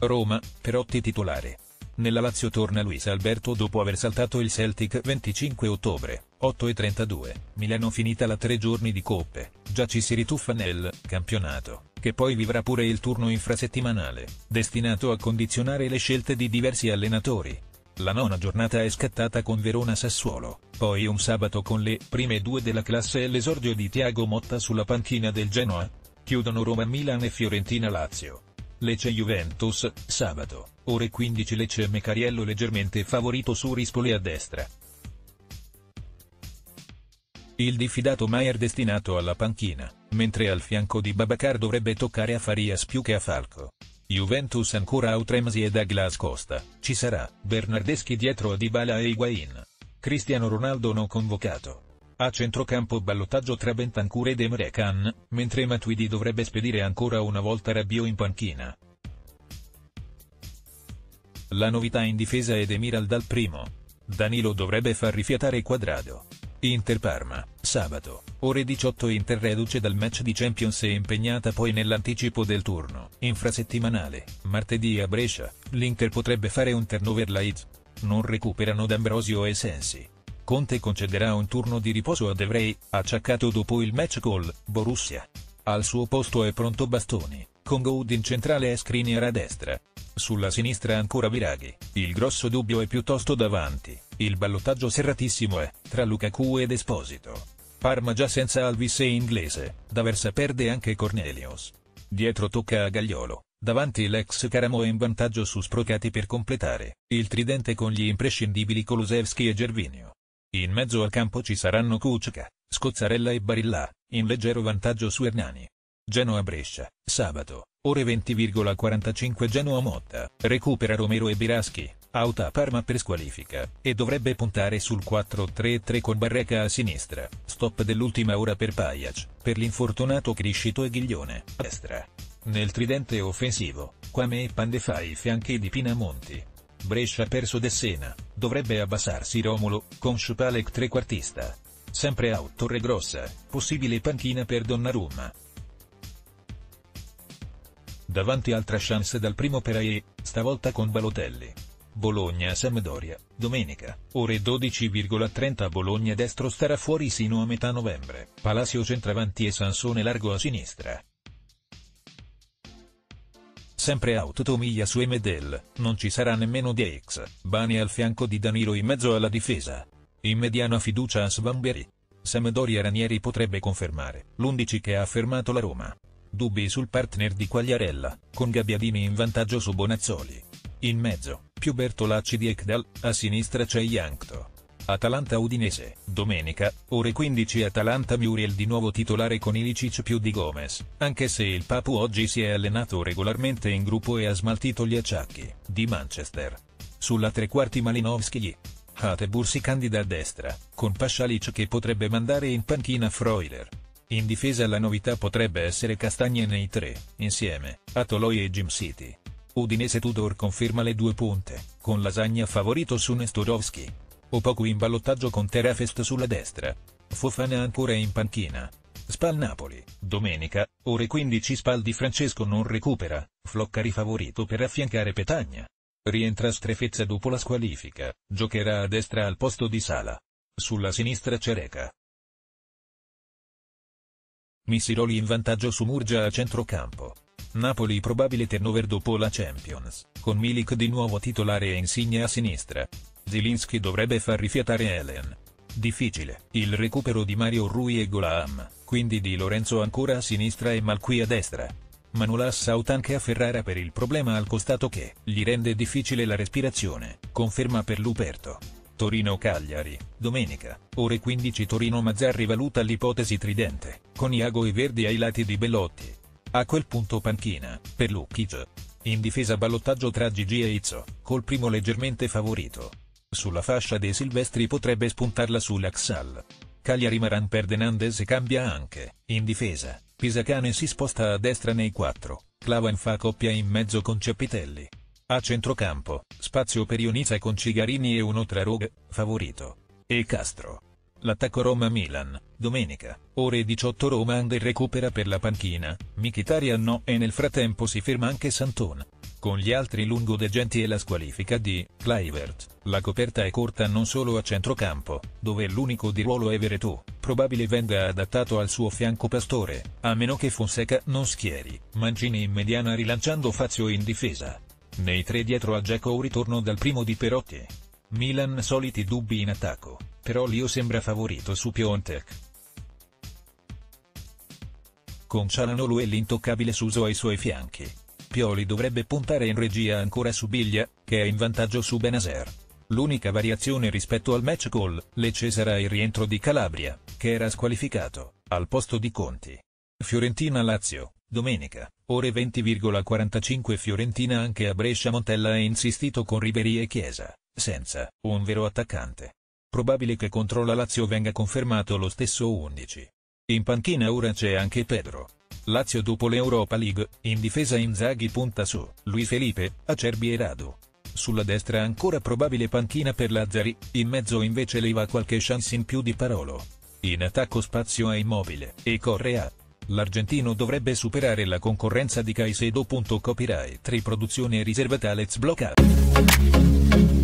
Roma, Perotti titolare. Nella Lazio torna Luis Alberto dopo aver saltato il Celtic 25 ottobre, 8.32, Milano finita la tre giorni di coppe, già ci si rituffa nel campionato, che poi vivrà pure il turno infrasettimanale, destinato a condizionare le scelte di diversi allenatori. La nona giornata è scattata con Verona Sassuolo, poi un sabato con le prime due della classe e l'esordio di Tiago Motta sulla panchina del Genoa. Chiudono Roma Milan e Fiorentina Lazio. Lecce Juventus, sabato, ore 15 Lecce Mecariello leggermente favorito su Rispoli a destra. Il diffidato Maier destinato alla panchina, mentre al fianco di Babacar dovrebbe toccare a Farias più che a Falco. Juventus ancora Outremsi e Douglas Costa, ci sarà, Bernardeschi dietro a Dybala e Higuain. Cristiano Ronaldo non convocato. A centrocampo ballottaggio tra Bentancur ed Emre Can, mentre Matuidi dovrebbe spedire ancora una volta Rabiot in panchina. La novità in difesa è Demiral dal primo. Danilo dovrebbe far rifiatare Quadrado. Inter-Parma, sabato, ore 18 Inter reduce dal match di Champions e impegnata poi nell'anticipo del turno, infrasettimanale, martedì a Brescia, l'Inter potrebbe fare un turnover light. Non recuperano D'Ambrosio e Sensi. Conte concederà un turno di riposo a De Vrij, acciaccato dopo il match col Borussia. Al suo posto è pronto Bastoni, con Goud in centrale e Skriniar a destra. Sulla sinistra ancora Biraghi, il grosso dubbio è piuttosto davanti, il ballottaggio serratissimo è, tra Lukaku ed Esposito. Parma già senza Alvis e Inglese, da Versa perde anche Cornelius. Dietro tocca a Gagliolo, davanti l'ex Caramo è in vantaggio su Sprocati per completare, il tridente con gli imprescindibili Kulusevski e Gervinio. In mezzo al campo ci saranno Kuczka, Scozzarella e Barilla, in leggero vantaggio su Hernani. Genoa-Brescia, sabato, ore 20,45 Genoa-Motta, recupera Romero e Biraschi, Auta Parma per squalifica, e dovrebbe puntare sul 4-3-3 con Barreca a sinistra, stop dell'ultima ora per Pajac, per l'infortunato Criscito e Ghiglione, a destra. Nel tridente offensivo, Quame e Pandefai fianchi di Pinamonti, Brescia perso Dessena, dovrebbe abbassarsi Romulo, con Schupalek trequartista. Sempre out Torregrossa, possibile panchina per Donnarumma. Davanti altra chance dal primo per AE, stavolta con Balotelli. Bologna-Sampdoria, domenica, ore 12,30 Bologna destro starà fuori sino a metà novembre, Palacio centravanti e Sansone largo a sinistra. Sempre out Tomiglia su Emedel, non ci sarà nemmeno DX, Bani al fianco di Danilo in mezzo alla difesa. In mediana fiducia a Svamberi. Sampdoria Ranieri potrebbe confermare, l'11 che ha affermato la Roma. Dubbi sul partner di Quagliarella, con Gabbiadini in vantaggio su Bonazzoli. In mezzo, più Bertolacci di Ekdal, a sinistra c'è Yankto. Atalanta-Udinese, domenica, ore 15 Atalanta-Muriel di nuovo titolare con Ilicic più di Gomez, anche se il Papu oggi si è allenato regolarmente in gruppo e ha smaltito gli acciacchi, di Manchester. Sulla tre quarti Malinowski. Hatebur si candida a destra, con Pascialic che potrebbe mandare in panchina Freuler. In difesa la novità potrebbe essere Castagne nei tre, insieme, a Toloi e Jim City. Udinese Tudor conferma le due punte, con Lasagna favorito su Nestorovski. Opoku in ballottaggio con Terafest sulla destra. Fofana ancora in panchina. Spal Napoli, domenica, ore 15 Spal di Francesco non recupera, Floccari favorito per affiancare Petagna. Rientra Strefezza dopo la squalifica, giocherà a destra al posto di Sala. Sulla sinistra Cereca. Missiroli in vantaggio su Murgia a centrocampo. Napoli probabile turnover dopo la Champions, con Milik di nuovo titolare e Insigne a sinistra. Zilinski dovrebbe far rifiatare Helen. Difficile, il recupero di Mario Rui e Golam, quindi di Lorenzo ancora a sinistra e Malqui a destra. Manolas out anche a Ferrara per il problema al costato che gli rende difficile la respirazione, conferma per Luperto. Torino-Cagliari, domenica, ore 15 Torino-Mazzarri valuta l'ipotesi tridente, con Iago e Verdi ai lati di Bellotti. A quel punto panchina, per Lukic. In difesa ballottaggio tra Gigi e Izzo, col primo leggermente favorito. Sulla fascia dei Silvestri potrebbe spuntarla sull'Axal. Cagliari Maran perde Nandez e cambia anche, in difesa, Pisacane si sposta a destra nei quattro, Clavan fa coppia in mezzo con Ciapitelli. A centrocampo, spazio per Ionizza con Cigarini e uno tra Rogue, favorito. E Castro. L'attacco Roma-Milan, domenica, ore 18 Roma Under recupera per la panchina, Mkhitaryan no e nel frattempo si ferma anche Santona. Con gli altri lungodegenti e la squalifica di Kluivert, la coperta è corta non solo a centrocampo, dove l'unico di ruolo è Veretù, probabile venga adattato al suo fianco Pastore, a meno che Fonseca non schieri Mancini in mediana rilanciando Fazio in difesa. Nei tre dietro a un ritorno dal primo di Perotti. Milan soliti dubbi in attacco, però Lio sembra favorito su Piontek. Con Cialanolu e l'intoccabile Suso ai suoi fianchi. Pioli dovrebbe puntare in regia ancora su Biglia, che è in vantaggio su Benaser. L'unica variazione rispetto al match call, Lecce sarà il rientro di Calabria, che era squalificato, al posto di Conti. Fiorentina-Lazio, domenica, ore 20,45 Fiorentina anche a Brescia Montella ha insistito con Ribery e Chiesa, senza un vero attaccante. Probabile che contro la Lazio venga confermato lo stesso 11. In panchina ora c'è anche Pedro, Lazio dopo l'Europa League, in difesa Inzaghi punta su Luis Felipe, Acerbi e Radu. Sulla destra ancora probabile panchina per Lazzari, in mezzo invece leva qualche chance in più di Parolo. In attacco spazio a Immobile e Correa. L'argentino dovrebbe superare la concorrenza di Caicedo. Copyright riproduzione riservata Let's Block Up.